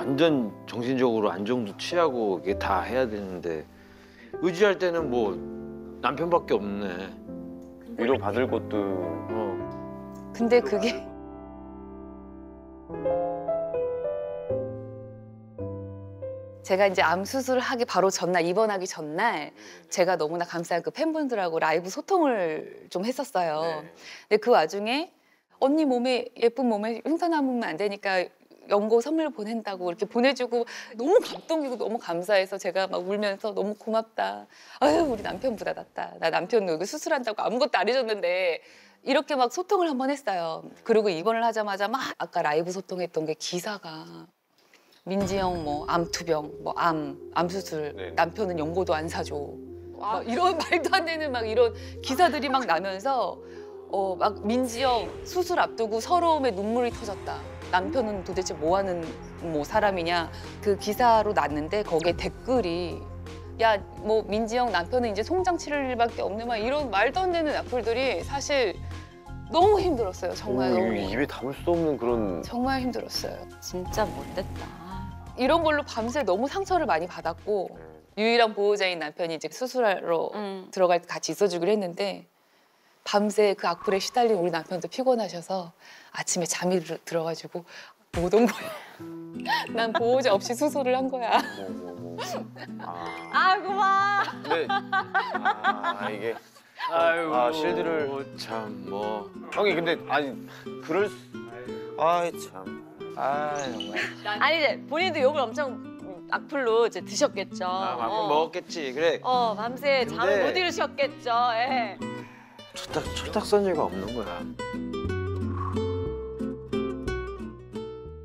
완전 정신적으로 안정도 취하고 이게 다 해야 되는데 의지할 때는 뭐 남편밖에 없네. 위로 받을 것도 어. 근데 그게 제가 이제 암 수술을 하기 바로 전날 입원하기 전날 제가 너무나 감사한 그 팬분들하고 라이브 소통을 좀 했었어요. 네. 근데 그 와중에 언니 몸에 예쁜 몸에 흉터 남으면 안 되니까 연고 선물 보낸다고 이렇게 보내주고 너무 감동이고 너무 감사해서 제가 막 울면서 너무 고맙다. 아유 우리 남편보다 낫다. 나 남편 여기 수술한다고 아무것도 안 해줬는데 이렇게 막 소통을 한 번 했어요. 그리고 입원을 하자마자 막 아까 라이브 소통했던 게 기사가 민지영 뭐 암투병 뭐 암 암수술 네. 남편은 연고도 안 사줘. 막 이런 말도 안 되는 막 이런 기사들이 막 나면서 어 막 민지영 수술 앞두고 서러움에 눈물이 터졌다. 남편은 도대체 뭐 하는 뭐 사람이냐 그 기사로 났는데 거기에 댓글이 야 뭐 민지영 남편은 이제 송장 치를 일밖에 없네 막 이런 말도 안 되는 악플들이 사실 너무 힘들었어요 정말 오, 너무 입에 담을 수 없는 그런 정말 힘들었어요 진짜 못됐다. 이런 걸로 밤새 너무 상처를 많이 받았고 유일한 보호자인 남편이 이제 수술하러 응. 들어갈 때 같이 있어주기로 했는데 밤새 그 악플에 시달린 우리 남편도 피곤하셔서 아침에 잠이 들- 들어가지고 못 온 거야. 난 보호자 없이 수술을 한 거야. 아 아 그만. 근데 아 이게 아유, 아, 실드를- 참뭐 형이 근데 아니 그럴 수 아이 참아 정말 아니 이제 본인도 욕을 엄청 악플로 이제 드셨겠죠. 아, 만큼 어. 먹었겠지. 그래. 어 밤새 잠을 근데- 못 이루셨겠죠. 예. 철딱 철딱서니가 없는 거야.